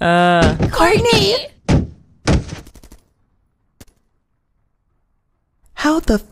Uh, Courtney! How the